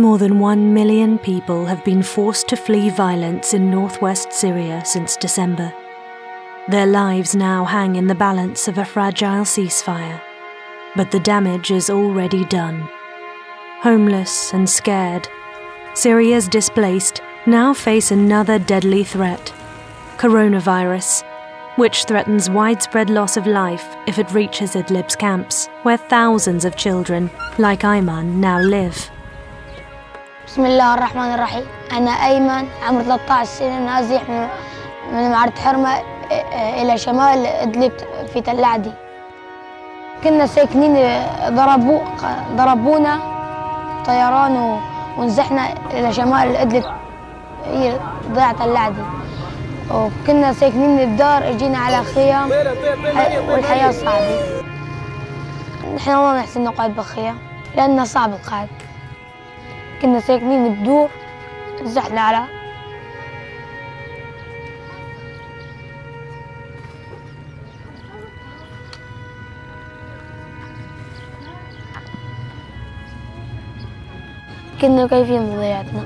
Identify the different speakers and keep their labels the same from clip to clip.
Speaker 1: More than one million people have been forced to flee violence in northwest Syria since December. Their lives now hang in the balance of a fragile ceasefire, but the damage is already done. Homeless and scared, Syria's displaced now face another deadly threat coronavirus, which threatens widespread loss of life if it reaches Idlib's camps, where thousands of children, like Ayman, now live.
Speaker 2: بسم الله الرحمن الرحيم. أنا أيمن عمري 13 سنة نازح من معرة حرمة إلى شمال إدلب في تل عدي كنا ساكنين ضربو ضربونا طيران ونزحنا إلى شمال إدلب هي ضيعة تل عدي وكنا ساكنين بدار اجينا على خيام. والحياة صعبة. نحن ما نحسن نقعد بخيام لأنه صعب القعد. كنا ساكنين بدور زحنا على. كنا كيفين مضيعتنا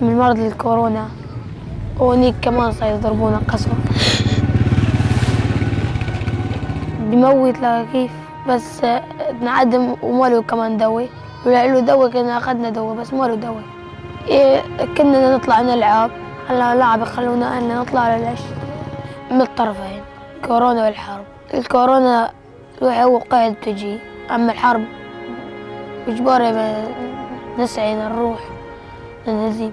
Speaker 2: من مرض الكورونا وهنيك كمان سيضربونا قسوة بيموت لا كيف بس نعدم وما كمان دواء. ولا له دواء كنا أخذنا دواء بس ما له دواء إيه كنا نطلع نلعب. هلا لعب يخلونا ان نطلع ليش من الطرفين كورونا والحرب. الكورونا هو قاعد تجي. أما الحرب اجباري نسعي نروح نزيد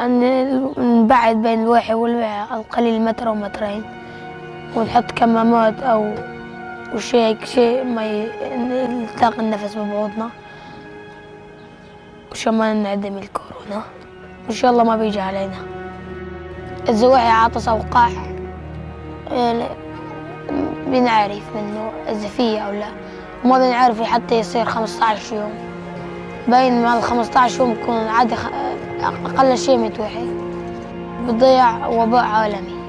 Speaker 2: أن نبعد بين الواحد والواحد القليل متر أو مترين ونحط كمامات أو وشيك شيء ما يلتقي النفس ببعضنا. وشو ما نعدم الكورونا. وإن شاء الله ما بيجي علينا. واحد عطس أو قاح بنعرف منه إذا فيه أو لا. وما بنعرف حتى يصير 15 يوم. باين مع ال 15 يوم بكون عادي أقل شيء 100 واحد. بضيع وباء عالمي.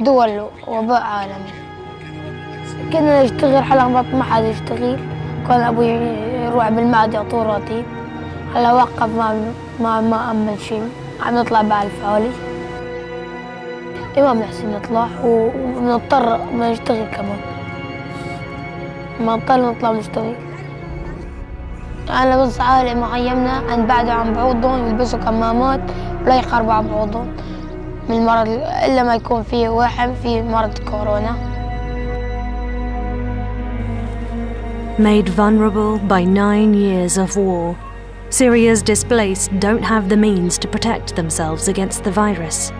Speaker 2: دول وباء عالمي. كنا نشتغل حلقات ما حد يشتغل كان أبوي يروح بالمعد يعطوه راتب هلا وقف ما ما ما أمن شيء. عم نطلع بألف عالي إيه ما بنحسن نطلع ونضطر ما نشتغل كمان. ما نضطر نطلع ونشتغل أنا بنصح أهلي مخيمنا أن بعدوا عن بعوضهم يلبسوا كمامات ولا يقربوا عن بعوضهم. من المرض إلا ما يكون فيه واحد في مرض كورونا.
Speaker 1: Made vulnerable by nine years of war, Syria's displaced don't have the means to protect themselves against the virus.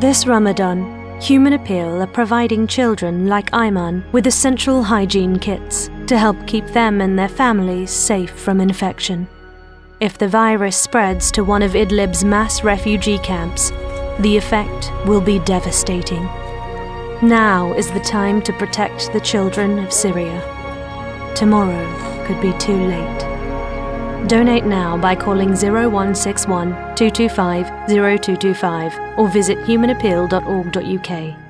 Speaker 1: This Ramadan, Human Appeal are providing children like Ayman with essential hygiene kits to help keep them and their families safe from infection. If the virus spreads to one of Idlib's mass refugee camps, the effect will be devastating. Now is the time to protect the children of Syria. Tomorrow could be too late. Donate now by calling 0161 225 0225 or visit humanappeal.org.uk.